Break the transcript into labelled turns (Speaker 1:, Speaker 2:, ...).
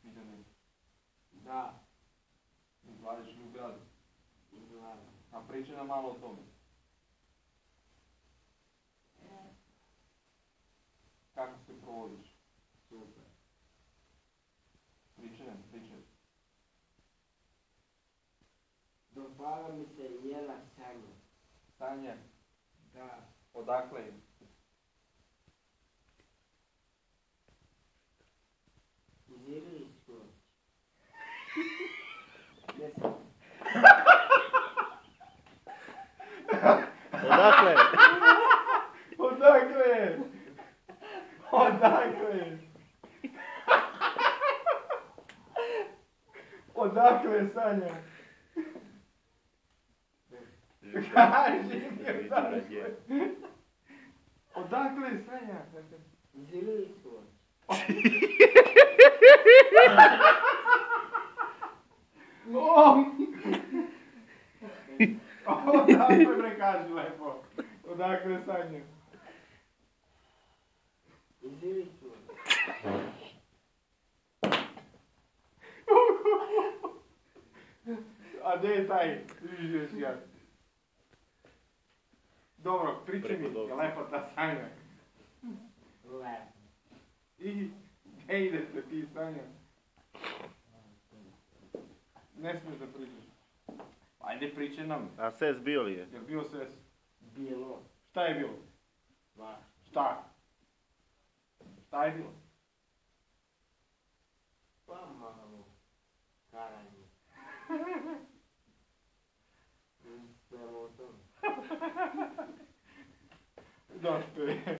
Speaker 1: Sviđane.
Speaker 2: Da,
Speaker 1: Izvadiš li u gradu.
Speaker 2: izgleda.
Speaker 1: A pričaj nam malo o tome. Kako se provodiš?
Speaker 2: Super.
Speaker 1: Pričaj nam, pričaj.
Speaker 2: Dopala mi se jela sanja.
Speaker 1: Sanja,
Speaker 2: Da,
Speaker 1: odakle je?
Speaker 3: O
Speaker 1: Cléber. o Cléber. o Cléber. o Sanja? Kaži mi odakle. o Sanja? Zili. Odakle bre kaži lepo. Odakle je
Speaker 2: Iličkog.
Speaker 1: A gdje je taj? Vidiš ja. Dobro, pričaj mi, je lepo ta Sanja.
Speaker 2: Lepo.
Speaker 1: I gdje idete ti Sanja? Ne smiješ da pričaš. Ajde pričaj nam.
Speaker 3: A ses bio li je?
Speaker 1: Jel bio ses?
Speaker 2: Bilo.
Speaker 1: Šta je bilo?
Speaker 2: Va.
Speaker 1: Šta? Šta je bilo?
Speaker 2: Pa malo. Karanje. Sve o.
Speaker 1: Zašto je?